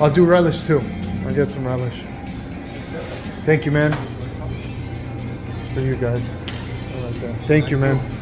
I'll do relish too. I'll get some relish. Thank you, man. For you guys. I like that. Thank you, man.